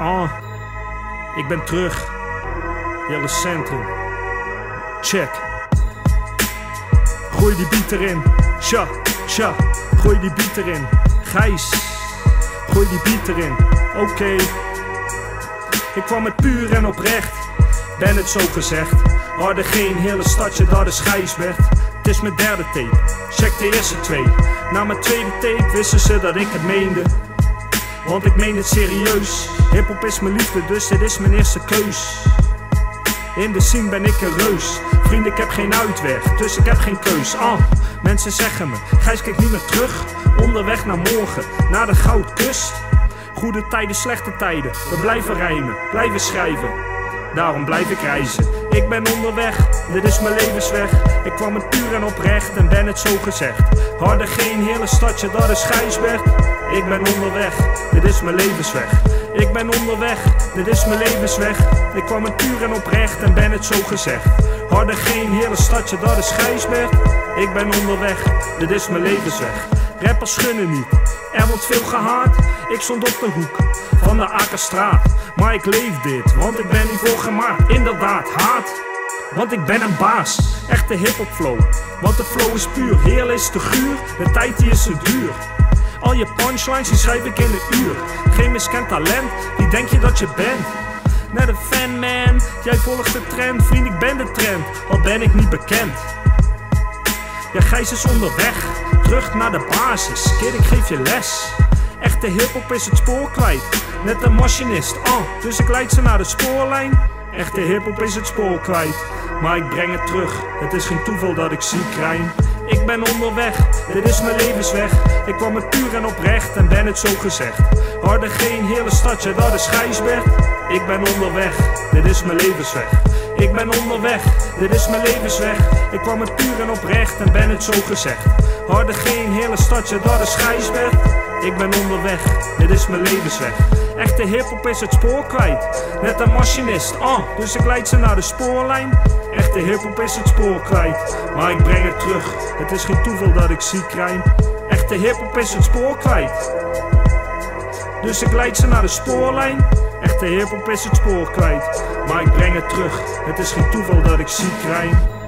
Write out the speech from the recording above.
Ah, ik ben terug. Hele centrum. Check. Gooi die beat erin. Sha, sha. Gooi die beat erin. Gijs. Gooi die beat erin. Oké. Ik kwam met puur en oprecht. Ben het zo gezegd. Harde geen hele stadje, dat is Gijsbert. Het is mijn derde tape. Check de eerste twee. Na mijn tweede tape wisten ze dat ik het meende. Want ik meen het serieus. Hip-hop is mijn liefde, dus dit is mijn eerste keus. In de scene ben ik een reus. Vriend, ik heb geen uitweg, dus ik heb geen keus. Ah, mensen zeggen me, Gijs kijk niet meer terug. Onderweg naar morgen, naar de goudkust. Goede tijden, slechte tijden. We blijven rijmen, blijven schrijven. Daarom blijf ik reizen. Ik ben onderweg, dit is mijn levensweg. Ik kwam het puur en oprecht en ben het zo gezegd. Harde geen hele stadje, dat is Gijsbert. Ik ben onderweg, dit is mijn levensweg. Ik ben onderweg, dit is mijn levensweg. Ik kwam het puur en oprecht en ben het zo gezegd. Harde geen hele stadje, dat is Gijsbert. Ik ben onderweg, dit is mijn levensweg. Rappers gunnen niet, er wordt veel gehaat. Ik stond op de hoek van de Akerstraat. Maar ik leef dit, want ik ben hiervoor gemaakt. Inderdaad, haat. Want ik ben een baas, echte hip-hop flow. Want de flow is puur, heel is te guur, de tijd die is te duur. Al je punchlines die schrijf ik in een uur. Geen miskend talent, wie denk je dat je bent? Net een fan man, jij volgt de trend, vriend ik ben de trend, al ben ik niet bekend. Ja, Gijs is onderweg, terug naar de basis, kid ik geef je les. Echte hiphop is het spoor kwijt, net een machinist, oh, dus ik leid ze naar de spoorlijn. Echte hiphop is het spoor kwijt, maar ik breng het terug, het is geen toeval dat ik ziek rijm. Ik ben onderweg, dit is mijn levensweg. Ik kwam het puur en oprecht en ben het zo gezegd. Harde geen hele stadje, dat is Gijsbert. Ik ben onderweg, dit is mijn levensweg. Ik ben onderweg, dit is mijn levensweg. Ik kwam het puur en oprecht en ben het zo gezegd. Harde geen hele stadje, dat is Gijsbert. Ik ben onderweg, dit is mijn levensweg. Echte hiphop is het spoor kwijt, net een machinist. Oh, dus ik leid ze naar de spoorlijn. Echte hiphop is het spoor kwijt, maar ik breng het terug. Het is geen toeval dat ik ziek rijm. Echte hiphop is het spoor kwijt. Dus ik leid ze naar de spoorlijn. Echte hiphop is het spoor kwijt, maar ik breng het terug. Het is geen toeval dat ik ziek rijm.